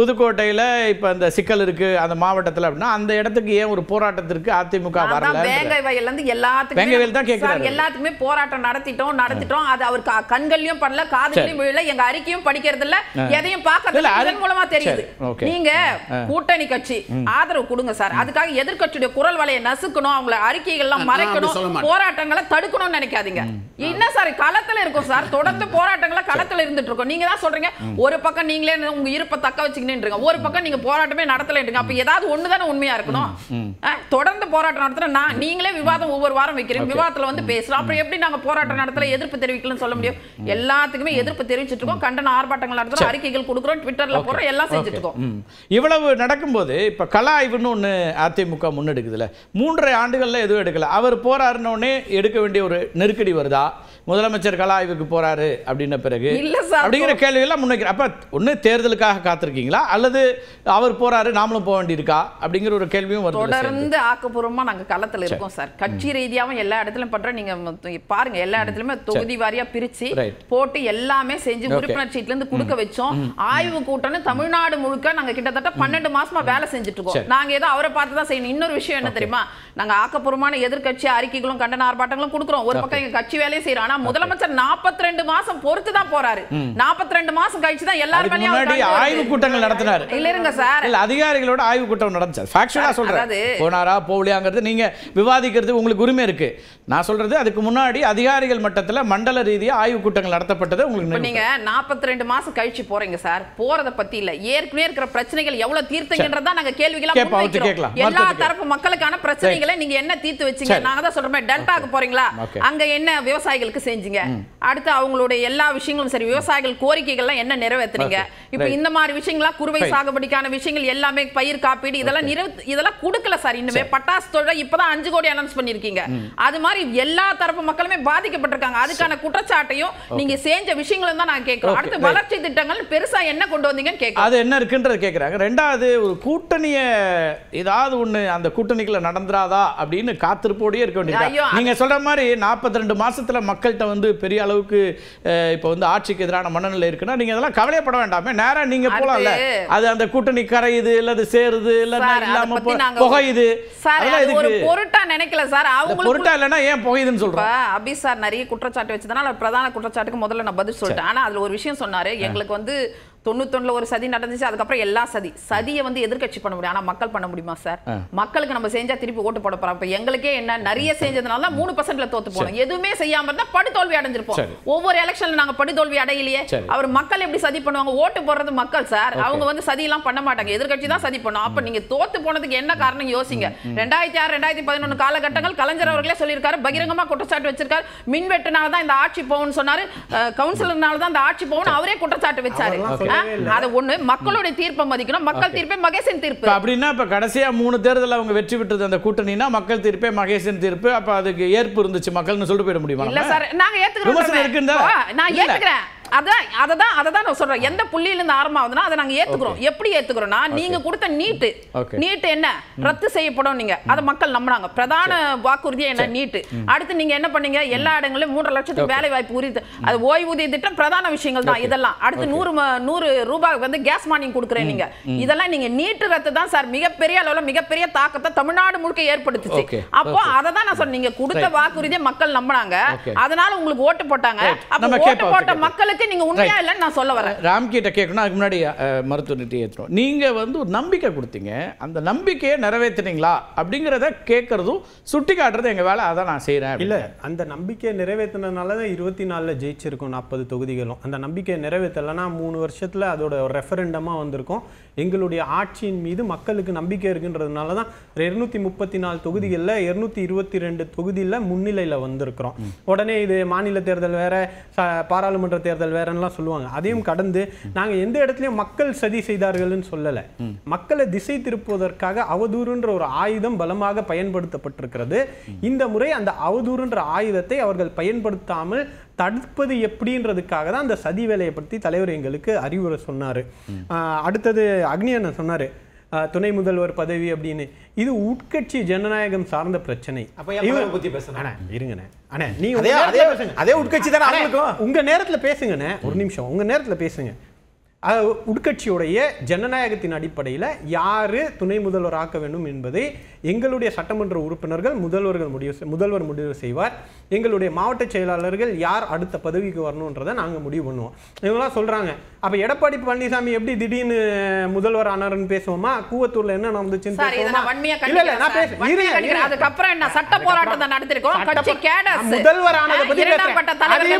புதுக்கோட்டையில இப்ப இந்த சிக்கல் இருக்கு அந்த மாவட்டத்துல அப்படின்னா அந்த இடத்துக்கு ஏன் ஒரு போராட்டத்திற்கு அதிமுக வரல வேங்கை வயல்ல இருந்து எல்லாத்துக்குமே வேங்கை வயல் தான் கேக்குறாரு. சார், எல்லாத்துக்குமே போராட்டம் நடத்திட்டோம் நடத்திட்டோம். அது அவர் கண்கள்லயும் படல காதுகளையும் விழல எங்க அறிக்கையும் படிக்கிறது இல்ல. எதையும் பார்க்கறது இல்ல, இல்ல. அறி- இதன் மூலமா தெரியுது. சரி, okay. நீங்க கூட்டணி கட்சி ஆதரவு கொடுங்க சார். அதுக்காக எதிர்க்கட்சியுடைய குரல் வலையை நசுக்கணும் அவங்கள அறிக்கைகள்லாம் மறைக்கணும். போராட்டங்களை தடுக்கணும்னு நினைக்காதீங்க. என்ன சார் களத்துல இருக்கும் சார். தொடர்ந்து போராட்டங்களை களத்துல இருந்துட்டு இருக்கோம். நீங்க தான் சொல்றீங்க. ஒரு பக்கம் நீங்களே உங்க இருப்பை தக்க வச்சுக்கிட்டு ஒரு பக்கம் நீங்க போராட்டமே நடத்தலைன்றீங்க. அப்ப ஏதாவது ஒண்ணுதானே உண்மையா இருக்கணும்? தொடர்ந்து போராட்டம் நடத்துறோம் நான் நீங்களே விவாதம் ஒவ்வொரு வாரம் வைக்கிறீங்க விவாதத்துல வந்து பேசுறோம் அப்புறம் எப்படி நாங்க போராட்டம் நடத்தல எதிர்ப்பு தெரிவிக்கலன்னு சொல்ல முடியும்? எல்லாத்துக்குமே எதிர்ப்பு தெரிவிச்சிட்டு இருக்கோம் கண்டன ஆர்ப்பாட்டங்கள் நடத்துறோம். அறிக்கைகள் கொடுக்குறோம். ட்விட்டர்ல போடுறோம். எல்லாம் செஞ்சுட்டு இருக்கோம். இவ்வளவு நடக்கும்போது இப்ப கலா ஆய்வுன்னு அதிமுக முன்னெடுக்குதுல. மூன்றரை ஆண்டுகள்ல எதுவும் எடுக்கல. அவர் போறாருன்ன உடனே எடுக்க வேண்டிய ஒரு நெருக்கடி வருதா? முதலமைச்சர் கலா ஆய்வுக்கு போறாரு அப்படின்ன பிறகு இல்ல சார். அப்படிங்கிற கேள்வி எல்லாம் முன்வைக்கிற அப்ப ஒண்ணு தேர்தலுக்காக காத்திருக்கீங்களா அல்லது அவர் போறாரு நாமளும் போக வேண்டியிருக்கா? அப்படிங்கிற ஒரு கேள்வியும் வருது தொடர்ந்து ஆக்கப்பூர்வமா நாங்க களத்துல இருக்கோம் சார். கட்சி ரீதியாவும் எல்லா இடத்துலயும் பண்றோம். நீங்க பாருங்க எல்லா இடத்துலயுமே தொகுதி வாரியா பிரிச்சு. போட்டு எல்லாமே செஞ்சு. உறுப்பினர் சீட்ல இருந்து கொடுக்க வச்சோம். ஆய்வு கூட்டம்னு தமிழ்நாடு முழுக்க நாங்க கிட்டத்தட்ட பன்னெண்டு மாசமா வேலை செஞ்சுட்டு இருக்கோம். நாங்க ஏதோ அவரை பார்த்து தான் செய்யணும். இன்னொரு விஷயம் என்ன தெரியுமா? நாங்க ஆக்கப்பூர்வமான எதிர்க்கட்சி அறிக்கைகளும் கண்டன ஆர்ப்பாட்டங்களும் கொடுக்குறோம். ஒரு பக்கம் எங்க கட்சி வேலையும் செய்யறோம். ஆனா முதலமைச்சர் 42 மாசம் பொறுத்து தான் போறாரு. 42 மாசம் கழிச்சு தான் எல்லாரும் ஆய்வு வருது. கூட்டங்கள் நடத்தினாரு. இல்ல இருங்க சார். இல்ல அதிகாரிகளோட ஆய்வு கூட்டம் நடந்துச்சு. ஃபேக்சுவலா சொல்றேன். போனாரா போகலையாங்கிறது நீங்க விவாதிக்கிறது உங்களுக்கு உரிமை இருக்கு. நான் சொல்றது அதுக்கு முன்னாடி அதிகாரிகள் மட்டத்துல மண்டல ரீதியா ஆய்வு கூட்டங்கள் நடத்தப்பட்டது உங்களுக்கு நீங்க 42 மாசம் கழிச்சு போறீங்க சார். போறத பத்தி இல்ல. ஏற்கனவே இருக்கிற பிரச்சனைகள் எவ்வளவு தீர்த்தீங்கன்றதா நாங்க கேள்விகளா கேட்கலாம். எல்லா தரப்பு மக்களுக்கான பிரச்சனைகளை நீங்க என்ன தீர்த்து வச்சீங்க. நாங்க தான் சொல்றோமே டெல்டாக்கு போறீங்களா. அங்க என்ன விவசாயிகளுக்கு செஞ்சீங்க? அடுத்து அவங்களுடைய எல்லா விஷயங்களும் சரி விவசாயிகள் கோரிக்கைகள்லாம் என்ன நிறைவேத்துனீங்க? Okay. இப்ப. இந்த மாதிரி விஷயங்களா குறுவை Fine. சாகுபடிக்கான விஷயங்கள் எல்லாமே பயிர் காப்பீடு இதெல்லாம் இதெல்லாம் கொடுக்கல சார் இன்னுமே பட்டாசு தொழில் இப்பதான் அஞ்சு கோடி அனௌன்ஸ் பண்ணிருக்கீங்க. அது மாதிரி எல்லா தரப்பு மக்களுமே பாதிக்கப்பட்டிருக்காங்க. அதுக்கான குற்றச்சாட்டையும் நீங்க செஞ்ச விஷயங்களும் தான் நான் கேட்கிறோம். அடுத்து. வளர்ச்சி திட்டங்கள் பெருசா என்ன கொண்டு வந்தீங்கன்னு கேட்கிறோம். அது என்ன இருக்குன்றது கேட்குறாங்க. ரெண்டாவது ஒரு கூட்டணிய ஏதாவது ஒண்ணு அந்த கூட்டணிக்குள்ள நடந்துராதா அப்படின்னு காத்திருப்போடயே இருக்க வேண்டியது நீங்க சொல்ற மாதிரி 42 மாசத்துல மக்கள்கிட்ட வந்து பெரிய அளவுக்கு இப்ப வந்து ஆட்சிக்கு எதிரான மனநிலை இருக்குன்னா நீங்க அதெல்லாம் கவலைப்பட வேண்டாமே. நேரா நீங்க போலாம்ல. அது அந்த கூட்டணி கரையுது இல்லது சேருது அதை இல்லாம புகையுது. ஒரு பொருட்டா நினைக்கல சார். அவங்களுக்கு பொருட்டா இல்லைன்னா ஏன் புகையுதுன்னு சொல்றோம்? அபி சார் நிறைய குற்றச்சாட்டு வச்சதுனால பிரதான குற்றச்சாட்டுக்கு முதல்ல நான் பதில் சொல்லிட்டேன். ஆனா அதுல ஒரு விஷயம் சொன்னாரு. எங்களுக்கு வந்து தொண்ணூத்தொன்னுல ஒரு சதி நடந்துச்சு அதுக்கப்புறம் எல்லா சதி. சதியை வந்து எதிர்க்கட்சி பண்ண முடியும். ஆனா மக்கள் பண்ண முடியுமா சார்? மக்களுக்கு நம்ம செஞ்சா திருப்பி ஓட்டு போட போறோம். இப்ப எங்களுக்கே என்ன நிறைய செஞ்சதுனால தான் மூணு பர்சன்ட்ல தோத்து போனோம். எதுவுமே செய்யாம இருந்தா படுதோல்வி அடைஞ்சிருப்போம். சரி. ஒவ்வொரு எலெக்ஷன்ல நாங்க படுதோல்வி அடையலையே. அவர் மக்கள் எப்படி சதி பண்ணுவாங்க? ஓட்டு போடுறது மக்கள் சார். அவங்க வந்து சதி எல்லாம் பண்ண மாட்டாங்க. எதிர்க்கட்சி தான் சதி பண்ணும். அப்ப நீங்க தோத்து போனதுக்கு என்ன காரணம் யோசிங்க. ரெண்டாயிரத்தி ஆறு ரெண்டாயிரத்தி பதினொன்னு காலகட்டங்கள் கலைஞர் அவர்களே சொல்லியிருக்காரு. பகிரங்கமா குற்றச்சாட்டு வச்சிருக்காரு. மின்வெட்டுனால தான் இந்த ஆட்சி போகும்னு சொன்னாரு. கவுன்சிலர்னால தான் இந்த ஆட்சி போகும்னு அவரே குற்றச்சாட்டு வச்சாரு. அது ஒண்ணு. மக்களுடைய தீர்ப்பை மதிக்கணும். மக்கள் தீர்ப்பே மகேசன் தீர்ப்பு. அப்படின்னா இப்ப கடைசியா மூணு தேர்தல் அவங்க வெற்றி பெற்றது அந்த கூட்டணினா மக்கள் தீர்ப்பே மகேசன் தீர்ப்பு. அப்ப அதுக்கு ஏற்பு இருந்துச்சு மக்கள்னு சொல்லிட்டு போயிட முடியுமா இல்ல? சார் நாங்க ஏத்துக்கிறோம்? நான். ஏத்துக்கிறேன். அதான் அததான் அததான் நான் சொல்றேன். எந்த புள்ளியில இருந்து ஆரம்பமாகுதுன்னா அதை நாங்க ஏத்துக்கிறோம். எப்படி ஏத்துக்கிறோம்னா நீங்க கொடுத்த நீட்டு. Okay. நீட் என்ன? ரத்து செய்யப்படும் நீங்க. அதை மக்கள் நம்பினாங்க. பிரதான வாக்குறுதி என்ன? நீட்டு. அடுத்து நீங்க என்ன பண்ணீங்க? எல்லா இடங்களிலும் மூன்று லட்சத்துக்கு வேலை வாய்ப்பு உரித்து அது ஓய்வூதிய திட்டம் பிரதான விஷயங்கள் தான் இதெல்லாம். அடுத்து நூறு நூறு ரூபாய் வந்து கேஸ் மானியம் கொடுக்குறேன் நீங்க. இதெல்லாம் நீங்க நீட்டு ரத்து தான் சார் மிகப்பெரிய அளவுல மிகப்பெரிய தாக்கத்தை தமிழ்நாடு முழுக்க ஏற்படுத்துச்சு. அப்போ அதை தான் நான் சொன்னேன். நீங்க கொடுத்த. வாக்குறுதியை மக்கள் நம்பினாங்க. அதனால உங்களுக்கு ஓட்டு போட்டாங்க. அப்ப ஓட்டு போட்ட கேட்போம். மக்களுக்கு நீங்க உண்மையா. இல்லைன்னு நான் சொல்ல வரேன். ராம்கிட்ட கேட்கணும் அதுக்கு முன்னாடி அஹ், மருத்துவர்கிட்ட ஏற்றுறோம் நீங்க வந்து ஒரு நம்பிக்கை கொடுத்தீங்க அந்த நம்பிக்கையை நிறைவேத்துனீங்களா? அப்படிங்கிறத கேட்கறதும் சுட்டி காட்டுறது எங்க வேலை அதான் நான் செய்றேன் இல்ல அந்த நம்பிக்கையை நிறைவேற்றினதுனால தான் இருபத்தி நாலில் ஜெயிச்சிருக்கோம் நாற்பது தொகுதிகளும். அந்த நம்பிக்கையை நிறைவேற்றலைன்னா மூணு வருஷத்துல அதோட ரெஃபரண்டமா வந்திருக்கும். எங்களுடைய ஆட்சியின் மீது மக்களுக்கு நம்பிக்கை இருக்குன்றதுனால தான் இருநூத்தி முப்பத்தி நாலு தொகுதிகளில் இருநூத்தி இருபத்தி ரெண்டு தொகுதியில் முன்னிலையில வந்திருக்கிறோம். உடனே இது மாநில தேர்தல் வேற பாராளுமன்ற தேர்தல் வேறன்னுலாம் சொல்லுவாங்க. அதையும் கடந்து நாங்க எந்த இடத்துலயும் மக்கள் சதி செய்தார்கள்னு சொல்லலை. மக்களை திசை திருப்புவதற்காக அவதூறுன்ற ஒரு ஆயுதம் பலமாக பயன்படுத்தப்பட்டிருக்கிறது. இந்த முறை அந்த அவதூறுன்ற ஆயுதத்தை அவர்கள் பயன்படுத்தாமல் தடுப்பது எப்படின்றதுக்காக தான் அந்த சதி வேலையை பற்றி தலைவர் எங்களுக்கு அறிவுரை சொன்னாரு. அடுத்தது அக்னியண்ணன் சொன்னாரு. ஆஹ் துணை முதல்வர் பதவி அப்படின்னு. இது உட்கட்சி ஜனநாயகம் சார்ந்த பிரச்சனை. பத்தி பேசணும்? இருங்கண்ணே. அண்ணே நீங்க அதே உட்கட்சி தானே உங்க நேரத்துல பேசுங்கண்ணே. ஒரு நிமிஷம் உங்க நேரத்துல பேசுங்க. உட்கட்சியுடைய ஜனநாயகத்தின் அடிப்படையில் யாரு துணை முதல்வர் ஆக்க வேண்டும் என்பதை எங்களுடைய சட்டமன்ற உறுப்பினர்கள் முதல்வர்கள் முடிவு முதல்வர் முடிவு செய்வார். எங்களுடைய மாவட்ட செயலாளர்கள் யார் அடுத்த பதவிக்கு வரணுன்றதை நாங்கள் முடிவு பண்ணுவோம். இவங்களாம் சொல்றாங்க அப்ப எடப்பாடி பழனிசாமி எப்படி திடீர்னு முதல்வர் ஆனாருன்னு பேசுவோமா? கூவத்தூர்ல என்ன நடந்துச்சுன்னு. அதுக்கப்புறம் என்ன சட்ட நடத்திருக்கோம்? கேடர்ஸ் முதல்வர் ஆனதை?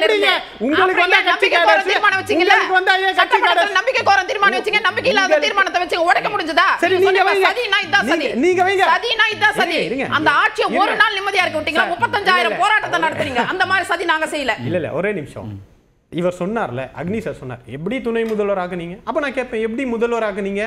இருந்து. உங்களுக்கு வந்தா கட்சி கேடர்ஸ்? உங்களுக்கு வந்தா கட்சி சட்டமன்றத்துல நம்பிக்கை கோர தீர்மானம் வச்சீங்க. நம்பிக்கை இல்லாத தீர்மானத்தை வச்சு உடைக்க முடிஞ்சதா? சரி, நீங்க வைங்க. சதினா இதான் சதி. நீங்க- வைங்க. சதினா இதான் சதி. அந்த ஆட்சியை ஒரு. நாள் நிம்மதியா இருக்க விட்டீங்களா? சார், முப்பத்தஞ்சாயிரம் இல்ல, இல்ல. போராட்டத்தை நடத்துறீங்க. அந்த மாதிரி சதி நாங்க செய்யல. இல்ல இல்ல. ஒரே நிமிஷம். இவர் சொன்னார்ல அக்னி சார் சொன்னார் எப்படி துணை முதல்வர் ஆக்குனீங்க அப்ப நான் கேட்பேன் எப்படி முதல்வர் ஆக்குனீங்க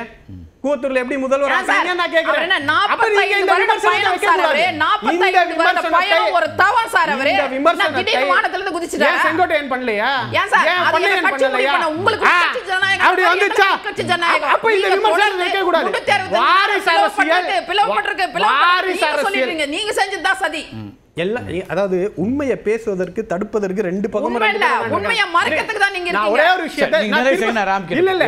கூவத்தூர்ல எப்படி முதல்வர்? ஆக்குனீங்க நான் கேக்குறேன் அவர் என்ன அப்ப நீங்க 45 இந்த வருட விமர்சனத்தை பயணம் வைக்க சார் கூடாது. அவரு. 45 இந்த வருட விமர்சனத்தை- பயணம் ஒரு தவம் சார் அவரு. விமர்சனத்தை திடீர்னு வானத்துல இருந்து குதிச்சுட்டாரா? ஏன் செங்கோட்டையன் பண்ணலையா ஏன் சார்? ஏன் பண்ணலையா? பண்ண, உங்களுக்கு கட்சி ஜனநாயகம் அப்படி வந்துச்சா கட்சி ஜனநாயகம். அப்ப இந்த நீங்க விமர்சனம் வைக்க கூடாது வாரிசு அரசியல் பிளவுபட்டிருக்கு, பிளவுபட்டிருக்கு. வாரிசு நீங்க அரசியல் சொல்லிடுறீங்க. நீங்க செஞ்சதுதான் சதி எல்லாம் அதாவது உண்மையை பேசுவதற்கு தடுப்பதற்கு ரெண்டு பக்கமும் நான். ஒரே ஒரு விஷயத்தை. இல்ல இல்ல.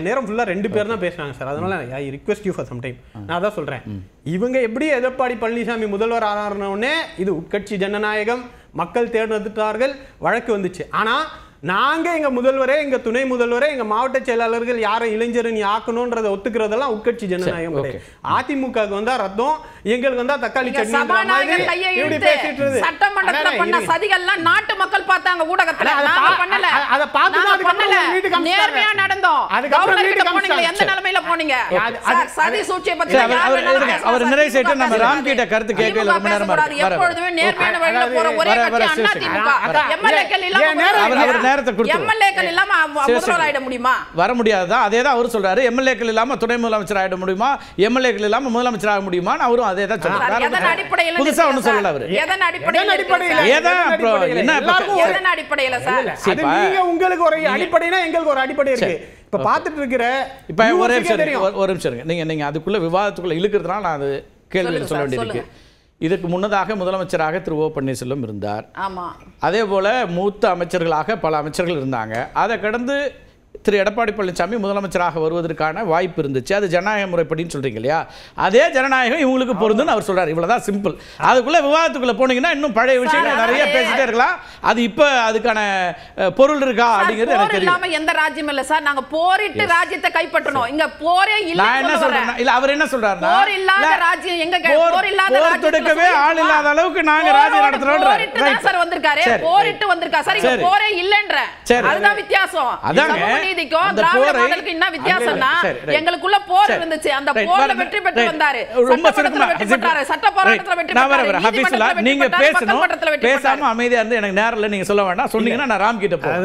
நேரம் ஃபுல்லா ரெண்டு பேர் தான் பேசுனாங்க சார். அதனால I request you for some time நான் அதான் சொல்றேன். இவங்க எப்படி எடப்பாடி பழனிசாமி முதல்வர் ஆனார்ன உடனே இது உட்கட்சி ஜனநாயகம் மக்கள் தேர்ந்தெடுத்தார்கள் வழக்கு வந்துச்சு. ஆனா நாங்க எங்க முதல்வரே எங்க துணை முதல்வரே எங்க மாவட்ட செயலாளர்கள் யாரை இளைஞர் நீ ஆக்கணும்ன்றதை ஒத்துக்கிறதெல்லாம் உட்கட்சி ஜனநாயகம் அதிமுகவுக்கு வந்தா ரத்தம் எங்களுக்கு வந்தா தக்காளி. சட்டமன்றத்துல பண்ண. சதிகள்லாம் நாட்டு மக்கள் பார்த்தாங்க ஊடகத்துல. அதை பார்த்து நேர்மையா நடந்தோம். அதுக்கப்புறம் வீட்டுக்கு போனீங்க எந்த. நிலைமையில போனீங்க? சதி சூழ்ச்சியை பத்தி சரி, அவர்- நம்ம ராம். கிட்ட கருத்து கேட்கல ரொம்ப நேரமா. வர, வர. எப்பொழுதுமே நேர்மையான வழியில அதாவது போற ஒரே வர, வர, கட்சி சரி, அண்ணா சரி. திமுக அக்கா, எம்எல்ஏக்கள் ஏன் இல்லாம நேரம் அவர் அவர் நேரத்தை கொடுத்துருவோம். எம்எல்ஏக்கள் இல்லாம சரி, சரி. முதல்வர் ஆயிட முடியுமா? வர முடியாதுதான் அதே தான் அவர் சொல்றாரு. எம்எல்ஏக்கள் இல்லாம துணை முதலமைச்சர் ஆயிட முடியுமா? எம்எல்ஏக்கள் இல்லாம முதலமைச்சர் ஆக முடியுமான்னு அவரும் அதே தான் சொல்றாரு புதுசா சார்? சொல்லல அவரு. எதன் அடிப்படையில? என்ன அடிப்படையில? சார் இல்ல, சரி, அது இப்ப- நீங்க உங்களுக்கு ஒரு அடிப்படைனா எங்களுக்கு ஒரு அடிப்படை இருக்கு. இப்ப பாத்துட்டு இருக்கிற இப்ப ஒரே நிமிஷம் ஒரு- நிமிஷம் இருங்க. நீங்க நீங்க அதுக்குள்ள விவாதத்துக்குள்ள இழுக்கிறதுனால நான் அது சொல்லுங்க சொல்ல வேண்டியிருக்கு. இதுக்கு முன்னதாக முதலமைச்சராக திரு ஓ பன்னீர்செல்வம் இருந்தார். ஆமா. அதே போல மூத்த அமைச்சர்களாக பல அமைச்சர்கள் இருந்தாங்க. அதை கடந்து திரு எடப்பாடி பழனிசாமி முதலமைச்சராக வருவதற்கான வாய்ப்பு இருந்துச்சு. அது ஜனநாயக முறைப்படின்னு சொல்றீங்க இல்லையா? அதே ஜனநாயகம் இவங்களுக்கு பொருந்துன்னு அவர் சொல்றாரு. இவ்வளவுதான் சிம்பிள் அதுக்குள்ள விவாதத்துக்குள்ள போனீங்கன்னா இன்னும் பழைய விஷயங்கள் நிறைய பேசிட்டே இருக்கலாம். அது இப்ப அதுக்கான பொருள் இருக்கா அப்படிங்கிறது எனக்கு தெரியும். எந்த ராஜ்யம் இல்ல சார். நாங்க போரிட்டு ராஜ்யத்தை கைப்பற்றணும். இங்க போரே இல்ல நான் என்ன சொல்றேன்னா இல்ல அவர் என்ன சொல்றாருன்னா போர் இல்லாத இல்ல, ராஜ்யம் எங்க போர் இல்லாத போர் தொடுக்கவே ஆள் இல்லாத அளவுக்கு நாங்க ராஜ்யம் நடத்துறோம் சார் வந்திருக்காரு. போரிட்டு வந்திருக்கா. சார் இங்க. போரே இல்லன்ற. அதுதான் வித்தியாசம். அதாங்க. நீதிக்கும் அந்த திராவிட மாடலுக்கு என்ன வித்தியாசம்னா. எங்களுக்குள்ள போர். இருந்துச்சு அந்த. போர்ல. வெற்றி பெற்று. வந்தாரு ரொம்ப வெற்றி பெற்றாரு சட்ட போராட்டத்துல. வெற்றி பெற்றாரு வெற்றி நீங்க பேசணும் பேசாம அமைதியா இருந்து எனக்கு நேரம் இல்ல நீங்க சொல்ல வேண்டாம் சொன்னீங்கன்னா நான் ராம் கிட்ட போறேன்